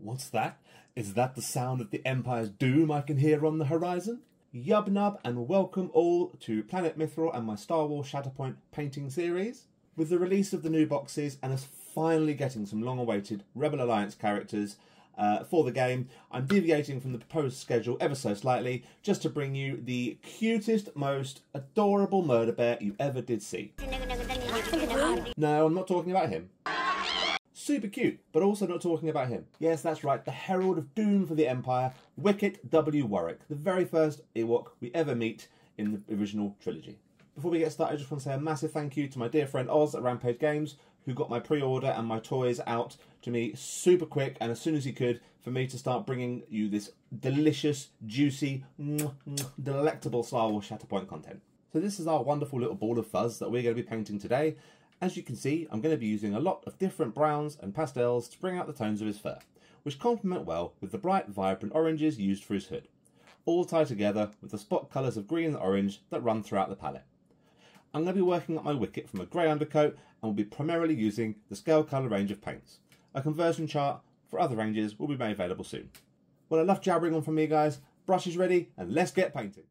What's that? Is that the sound of the Empire's doom I can hear on the horizon? Yubnub and welcome all to Planet Mithril and my Star Wars Shatterpoint painting series. With the release of the new boxes and us finally getting some long awaited Rebel Alliance characters uh, for the game, I'm deviating from the proposed schedule ever so slightly just to bring you the cutest, most adorable murder bear you ever did see. No, I'm not talking about him. Super cute, but also not talking about him. Yes, that's right, the Herald of Doom for the Empire, Wicket W. Warrick, the very first Ewok we ever meet in the original trilogy. Before we get started, I just want to say a massive thank you to my dear friend Oz at Rampage Games, who got my pre-order and my toys out to me super quick and as soon as he could for me to start bringing you this delicious, juicy, delectable Star Wars Shatterpoint content. So this is our wonderful little ball of fuzz that we're going to be painting today, as you can see, I'm going to be using a lot of different browns and pastels to bring out the tones of his fur, which complement well with the bright, vibrant oranges used for his hood, all tied together with the spot colours of green and orange that run throughout the palette. I'm going to be working up my wicket from a grey undercoat and will be primarily using the scale colour range of paints. A conversion chart for other ranges will be made available soon. Well, enough jabbering on from me guys, brush is ready and let's get painting.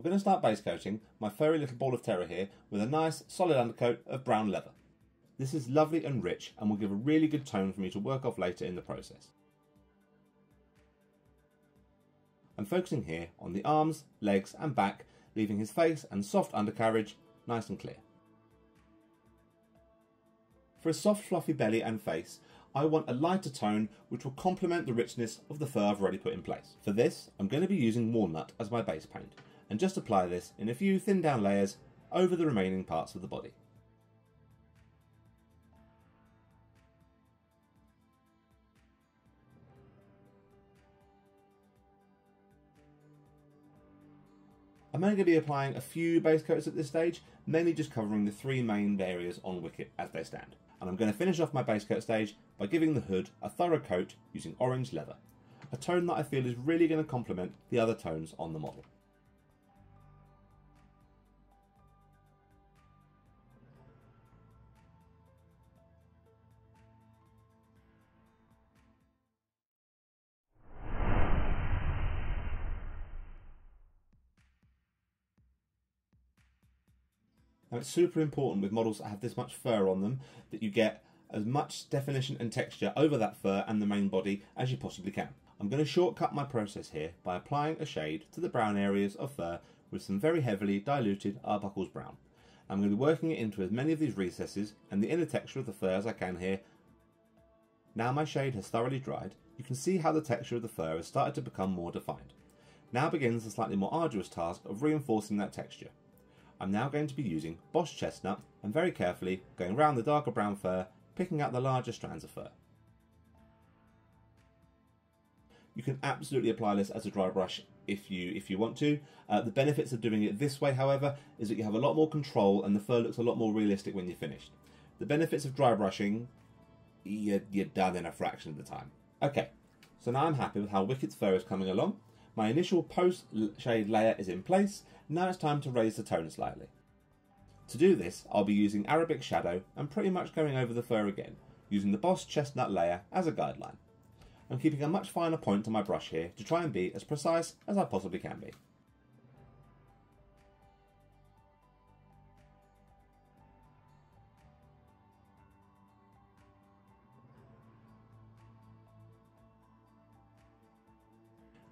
I'm going to start base coating my furry little ball of terror here with a nice solid undercoat of brown leather. This is lovely and rich and will give a really good tone for me to work off later in the process. I'm focusing here on the arms, legs and back, leaving his face and soft undercarriage nice and clear. For a soft fluffy belly and face, I want a lighter tone which will complement the richness of the fur I've already put in place. For this, I'm going to be using walnut as my base paint, and just apply this in a few thin down layers over the remaining parts of the body. I'm only going to be applying a few base coats at this stage, mainly just covering the three main areas on Wicket as they stand. And I'm going to finish off my base coat stage by giving the hood a thorough coat using orange leather, a tone that I feel is really going to complement the other tones on the model. It's super important with models that have this much fur on them that you get as much definition and texture over that fur and the main body as you possibly can. I'm going to shortcut my process here by applying a shade to the brown areas of fur with some very heavily diluted Arbuckle's brown. I'm going to be working it into as many of these recesses and the inner texture of the fur as I can here. Now my shade has thoroughly dried, you can see how the texture of the fur has started to become more defined. Now begins the slightly more arduous task of reinforcing that texture. I'm now going to be using Bosch Chestnut and very carefully going around the darker brown fur, picking out the larger strands of fur. You can absolutely apply this as a dry brush if you if you want to. Uh, the benefits of doing it this way, however, is that you have a lot more control and the fur looks a lot more realistic when you're finished. The benefits of dry brushing, you're, you're done in a fraction of the time. Okay, so now I'm happy with how Wicket's fur is coming along. My initial post shade layer is in place, now it's time to raise the tone slightly. To do this, I'll be using Arabic Shadow and pretty much going over the fur again, using the Bosch Chestnut layer as a guideline. I'm keeping a much finer point to my brush here to try and be as precise as I possibly can be.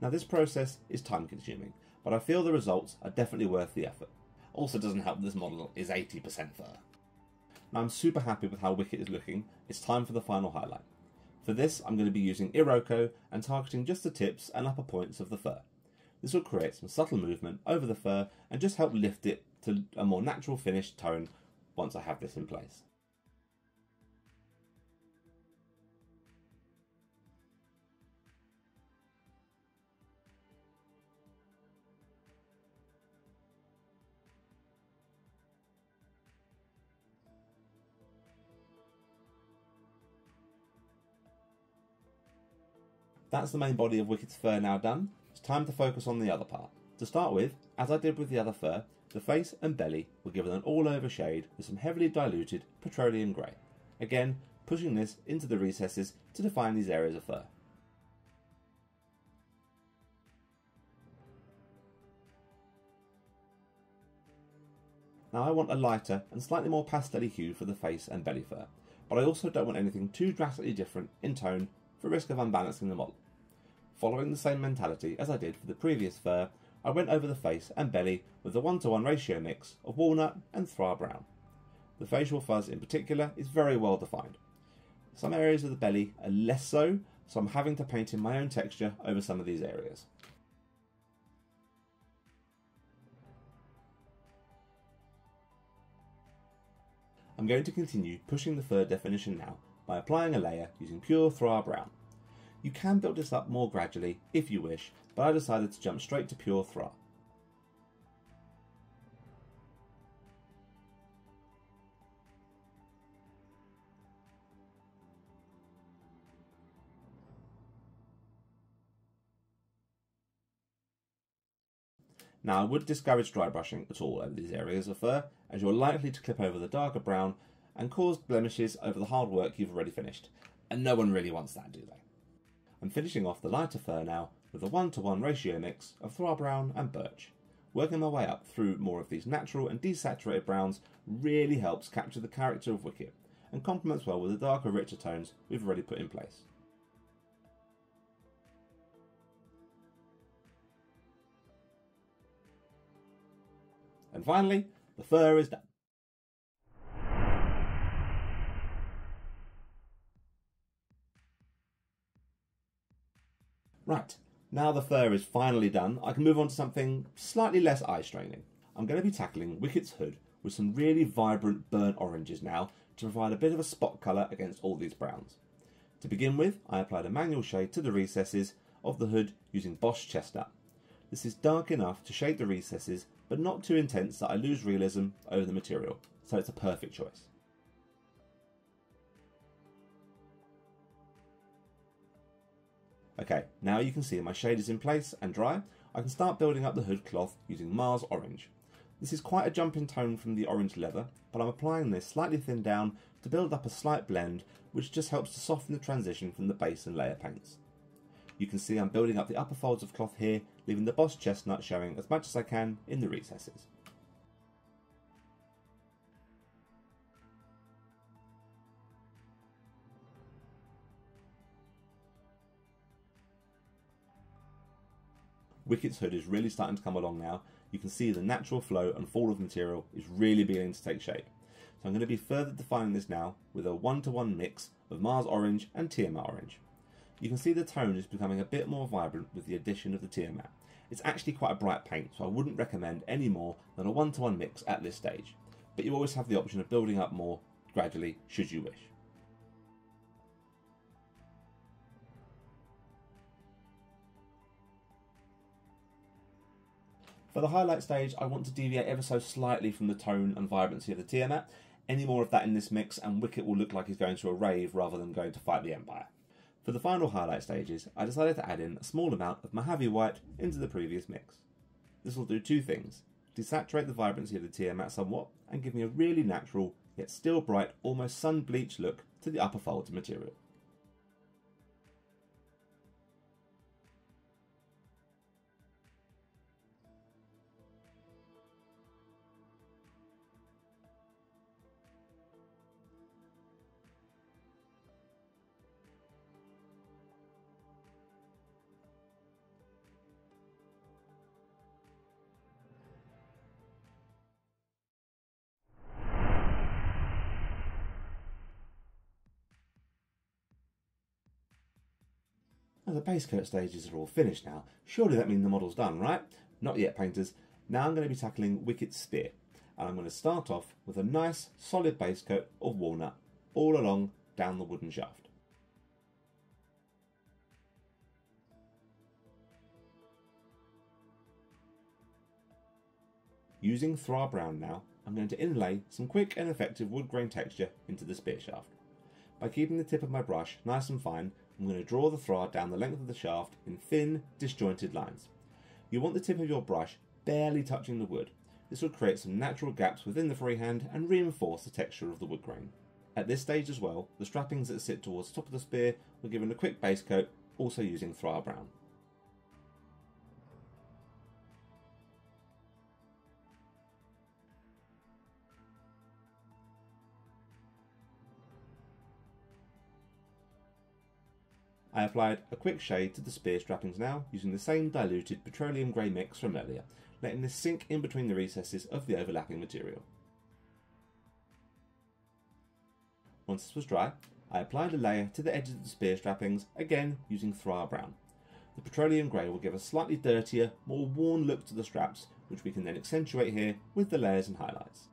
Now this process is time consuming, but I feel the results are definitely worth the effort. Also doesn't help that this model is 80% fur. Now I'm super happy with how Wicket is looking, it's time for the final highlight. For this I'm going to be using Iroko and targeting just the tips and upper points of the fur. This will create some subtle movement over the fur and just help lift it to a more natural finished tone once I have this in place. That's the main body of Wicket's fur now done. It's time to focus on the other part. To start with, as I did with the other fur, The face and belly were given an all over shade with some heavily diluted petroleum grey, again pushing this into the recesses to define these areas of fur. Now I want a lighter and slightly more pastel hue for the face and belly fur, but I also don't want anything too drastically different in tone for risk of unbalancing the model. Following the same mentality as I did for the previous fur, I went over the face and belly with a 1 to 1 ratio mix of walnut and Thar brown. The facial fuzz in particular is very well defined. Some areas of the belly are less so, so I'm having to paint in my own texture over some of these areas. I'm going to continue pushing the fur definition now by applying a layer using pure Thar Brown. You can build this up more gradually if you wish, but I decided to jump straight to pure Thar. Now I would discourage dry brushing at all over these areas of fur, as you're likely to clip over the darker brown and cause blemishes over the hard work you've already finished, and no one really wants that, do they? I'm finishing off the lighter fur now with a 1 to 1 ratio mix of Thar Brown and Birch. Working my way up through more of these natural and desaturated browns really helps capture the character of Wicket, and complements well with the darker, richer tones we've already put in place. And finally, the fur is done. Right, now the fur is finally done, I can move on to something slightly less eye straining. I'm going to be tackling Wicket's hood with some really vibrant burnt oranges now to provide a bit of a spot colour against all these browns. To begin with, I applied a manual shade to the recesses of the hood using Bosch Chestnut. This is dark enough to shade the recesses but not too intense that I lose realism over the material, so it's a perfect choice. Okay, now you can see my shade is in place and dry, I can start building up the hood cloth using Mars Orange. This is quite a jump in tone from the orange leather, but I'm applying this slightly thinned down to build up a slight blend which just helps to soften the transition from the base and layer paints. You can see I'm building up the upper folds of cloth here, leaving the Bosch chestnut showing as much as I can in the recesses. Wicket's hood is really starting to come along now. You can see the natural flow and fall of material is really beginning to take shape. So I'm going to be further defining this now with a one-to-one -one mix of Mars Orange and Tiamat Orange. You can see the tone is becoming a bit more vibrant with the addition of the Tiamat. It's actually quite a bright paint, so I wouldn't recommend any more than a one-to-one -one mix at this stage, but you always have the option of building up more gradually should you wish. For the highlight stage, I want to deviate ever so slightly from the tone and vibrancy of the Tiamat. Any more of that in this mix and Wicket will look like he's going to a rave rather than going to fight the Empire. For the final highlight stages, I decided to add in a small amount of Mojave White into the previous mix. This will do two things, desaturate the vibrancy of the Tiamat somewhat and give me a really natural, yet still bright, almost sun-bleached look to the upper folds material. Now the base coat stages are all finished now. Surely that means the model's done, right? Not yet, painters. Now I'm going to be tackling Wicket's Spear. And I'm going to start off with a nice solid base coat of walnut all along down the wooden shaft. Using Thar Brown now, I'm going to inlay some quick and effective wood grain texture into the spear shaft. By keeping the tip of my brush nice and fine, I'm going to draw the Thar down the length of the shaft in thin, disjointed lines. You want the tip of your brush barely touching the wood, this will create some natural gaps within the freehand and reinforce the texture of the wood grain. At this stage as well, the strappings that sit towards the top of the spear were given a quick base coat, also using Thar Brown. I applied a quick shade to the spear strappings now, using the same diluted petroleum grey mix from earlier, letting this sink in between the recesses of the overlapping material. Once this was dry, I applied a layer to the edges of the spear strappings, again using Thar Brown. The petroleum grey will give a slightly dirtier, more worn look to the straps, which we can then accentuate here with the layers and highlights.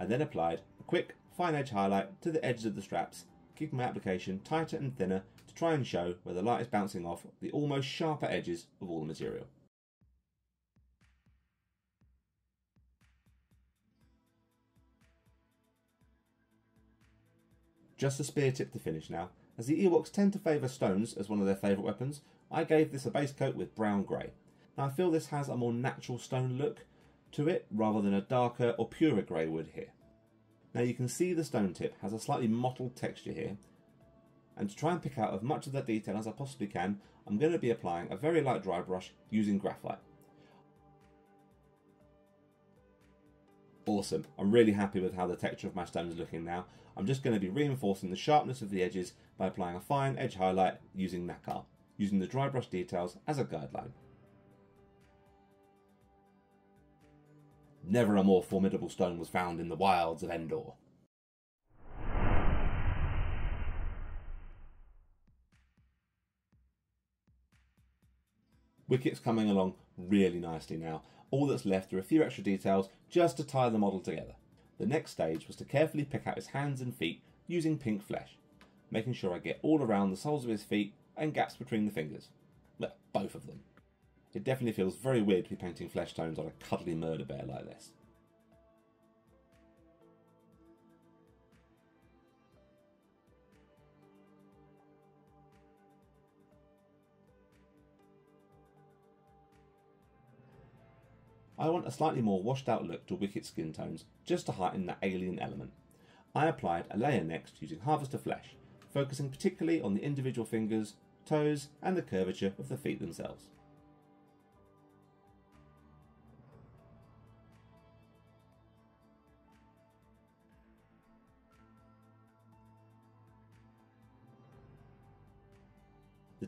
I then applied a quick fine edge highlight to the edges of the straps, keeping my application tighter and thinner to try and show where the light is bouncing off the almost sharper edges of all the material. Just a spear tip to finish now. As the Ewoks tend to favour stones as one of their favourite weapons, I gave this a base coat with brown grey. Now I feel this has a more natural stone look, to it rather than a darker or purer grey wood here. Now you can see the stone tip has a slightly mottled texture here and to try and pick out as much of that detail as I possibly can I'm going to be applying a very light dry brush using graphite. Awesome, I'm really happy with how the texture of my stone is looking now. I'm just going to be reinforcing the sharpness of the edges by applying a fine edge highlight using Nacar, using the dry brush details as a guideline. Never a more formidable stone was found in the wilds of Endor. Wicket's coming along really nicely now. All that's left are a few extra details just to tie the model together. The next stage was to carefully pick out his hands and feet using pink flesh, making sure I get all around the soles of his feet and gaps between the fingers. Well, both of them. It definitely feels very weird to be painting flesh tones on a cuddly murder bear like this. I want a slightly more washed out look to Wicket skin tones, just to heighten that alien element. I applied a layer next using Harvester Flesh, focusing particularly on the individual fingers, toes, and the curvature of the feet themselves.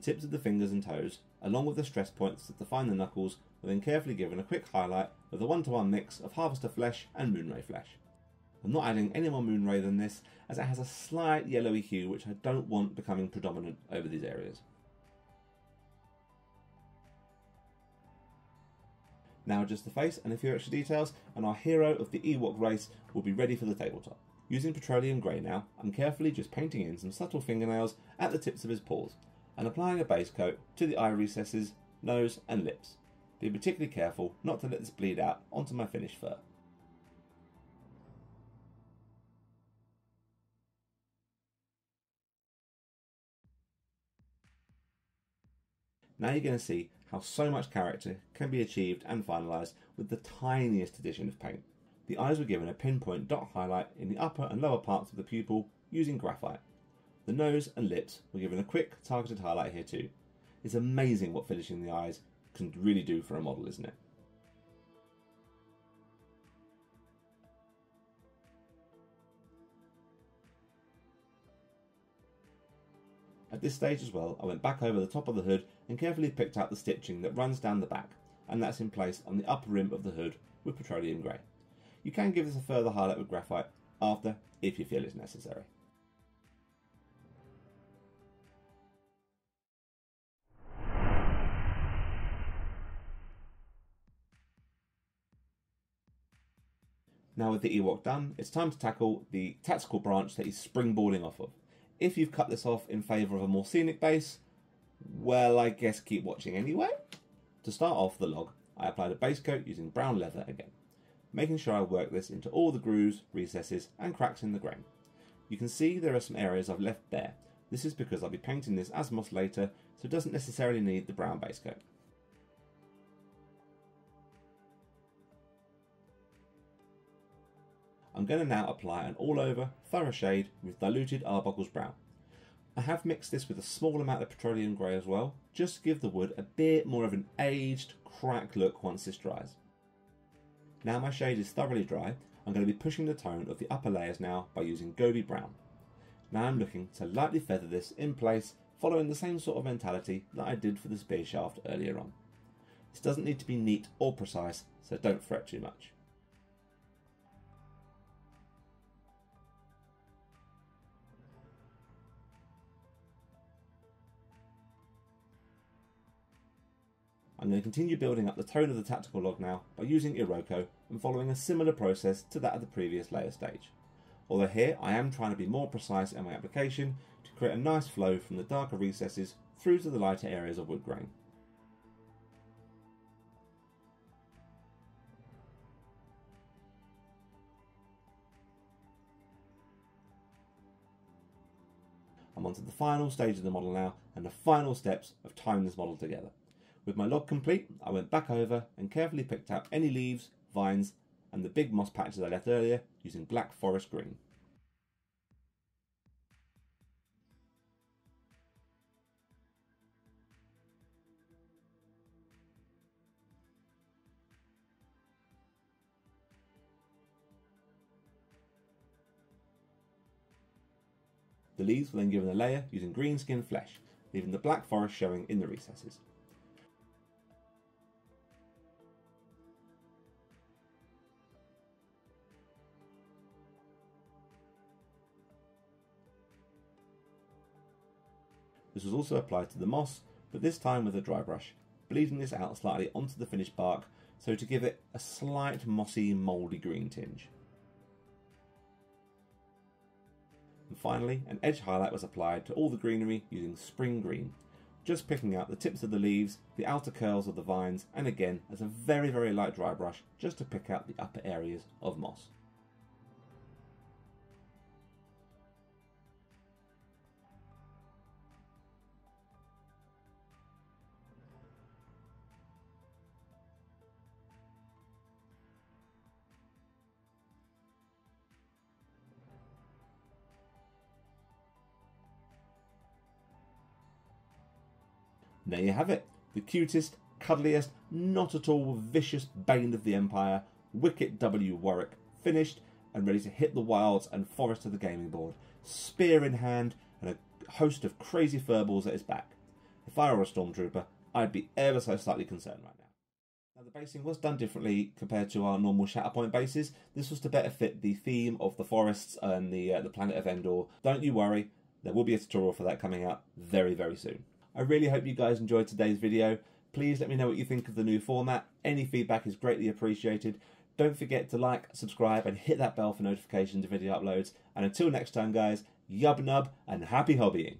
Tips of the fingers and toes, along with the stress points that define the knuckles, were then carefully given a quick highlight with a one-to-one mix of Harvester Flesh and Moonray Flesh. I'm not adding any more Moonray than this, as it has a slight yellowy hue which I don't want becoming predominant over these areas. Now just the face and a few extra details, and our hero of the Ewok race will be ready for the tabletop. Using petroleum grey now, I'm carefully just painting in some subtle fingernails at the tips of his paws, and applying a base coat to the eye recesses, nose and lips. Be particularly careful not to let this bleed out onto my finished fur. Now you're going to see how so much character can be achieved and finalised with the tiniest addition of paint. The eyes were given a pinpoint dot highlight in the upper and lower parts of the pupil using graphite. The nose and lips were given a quick targeted highlight here too. It's amazing what finishing the eyes can really do for a model, isn't it? At this stage as well, I went back over the top of the hood and carefully picked out the stitching that runs down the back, and that's in place on the upper rim of the hood with petroleum grey. You can give this a further highlight with graphite after, if you feel it's necessary. Now with the Ewok done, it's time to tackle the tactical branch that he's springboarding off of. If you've cut this off in favour of a more scenic base, well, I guess keep watching anyway. To start off the log, I applied a base coat using brown leather again, making sure I work this into all the grooves, recesses and cracks in the grain. You can see there are some areas I've left bare, This is because I'll be painting this as moss later, so it doesn't necessarily need the brown base coat. I'm going to now apply an all over thorough shade with diluted Arbuckle's Brown. I have mixed this with a small amount of petroleum grey as well, just to give the wood a bit more of an aged, cracked look once this dries. Now my shade is thoroughly dry, I'm going to be pushing the tone of the upper layers now by using Gobi Brown. Now I'm looking to lightly feather this in place following the same sort of mentality that I did for the spear shaft earlier on. This doesn't need to be neat or precise, so don't fret too much. I'm going to continue building up the tone of the tactical log now by using Iroko and following a similar process to that of the previous layer stage. Although here I am trying to be more precise in my application to create a nice flow from the darker recesses through to the lighter areas of wood grain. I'm on to the final stage of the model now and the final steps of tying this model together. With my log complete, I went back over and carefully picked out any leaves, vines, and the big moss patches I left earlier using black forest green. The leaves were then given a layer using green skin flesh, leaving the black forest showing in the recesses. This was also applied to the moss, but this time with a dry brush, bleeding this out slightly onto the finished bark so to give it a slight mossy, mouldy green tinge. And finally, an edge highlight was applied to all the greenery using spring green, just picking out the tips of the leaves, the outer curls of the vines, and again as a very very light dry brush just to pick out the upper areas of moss. There you have it. The cutest, cuddliest, not at all vicious bane of the Empire, Wicket W. Warrick, finished and ready to hit the wilds and forest of the gaming board, spear in hand and a host of crazy furballs at his back. If I were a stormtrooper, I'd be ever so slightly concerned right now. Now the basing was done differently compared to our normal Shatterpoint bases. This was to better fit the theme of the forests and the uh, the planet of Endor. Don't you worry, there will be a tutorial for that coming out very very soon. I really hope you guys enjoyed today's video. Please let me know what you think of the new format. Any feedback is greatly appreciated. Don't forget to like, subscribe, and hit that bell for notifications of video uploads. And until next time, guys, yub nub and happy hobbying.